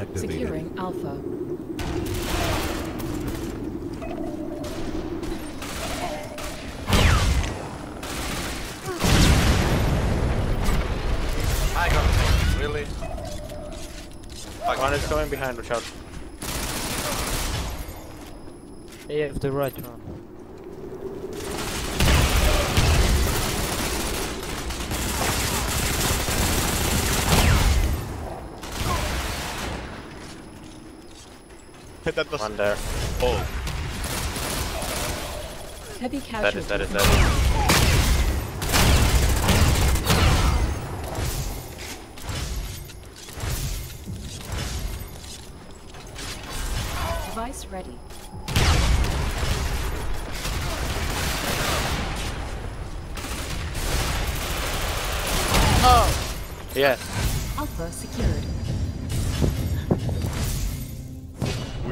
activated. Securing Alpha. I got it. Really? One is coming behind, watch out. Yeah, of the right one. That was One there. oh. Heavy That casualty. is, that is, that is. Device ready. Oh! Yes. Alpha secured.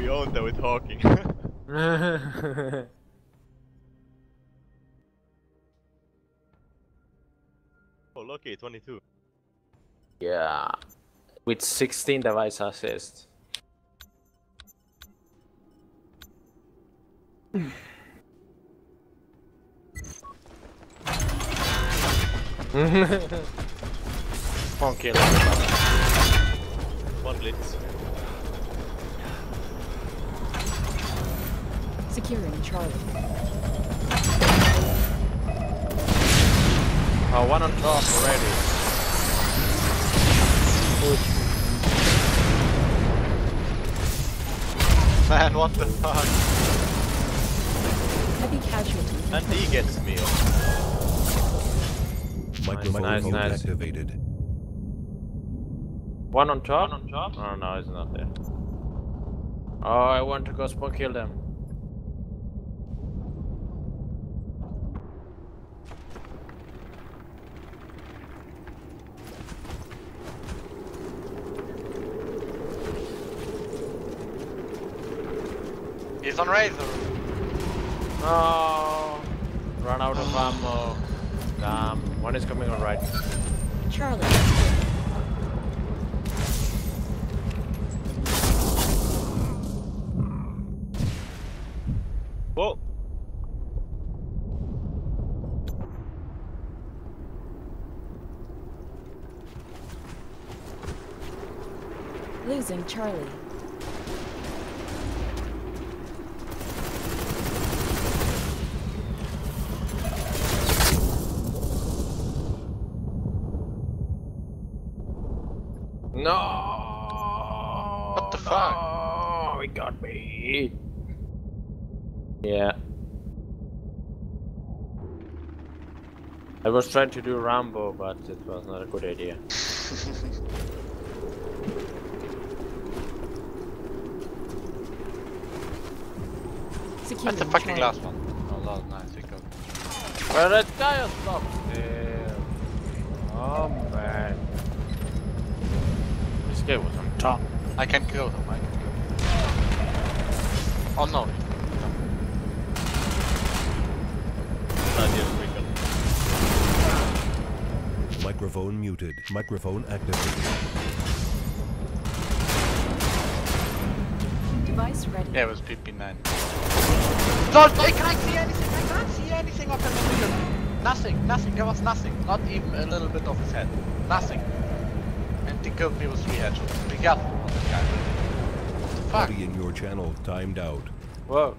We own them with talking. oh, lucky, 22. yeah. With 16 device assists. One kill. One blitz. Securing Charlie. Oh, one on top already. Man, what the fuck? Heavy casualty. And he gets me. Microphone nice, nice. activated. One on top? One on top? Oh no, he's not there. Oh, I want to go spawn kill them. He's on Razor. No! Run out of ammo. Damn, one is coming on right. Charlie. Whoa. Losing Charlie. No! What the fuck? Oh, he got me. Yeah. I was trying to do Rambo, but it was not a good idea. Securing That's the fucking Charlie. last one. Oh, last nice, we go. Well, that guy is up there. Oh man. This guy was on top. I can kill him, I can kill him. Oh no. I didn't recall. Microphone muted. Microphone activated. Device ready. Yeah, it was PP9. No, I can't see anything! I can't see anything of the video! Nothing, nothing, there was nothing. Not even a little bit of his head. Nothing. And he killed me with three headshots. Be careful on this guy. Fuck? Party in your channel timed out. Whoa.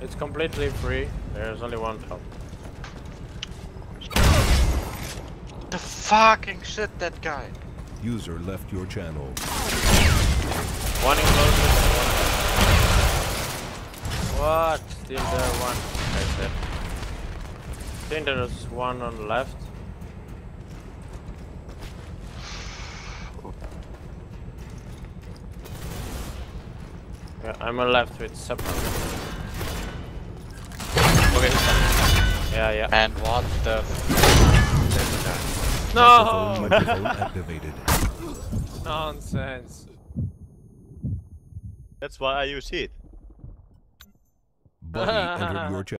It's completely free. There's only one top. The fucking shit, that guy. User left your channel. One in closest and one What? Still there one. Right there. I think there's one on the left. Yeah, I'm left with separate. Okay. Yeah, yeah. And what the f- No! microphone activated. Nonsense. That's why I use it. Buddy entered your channel.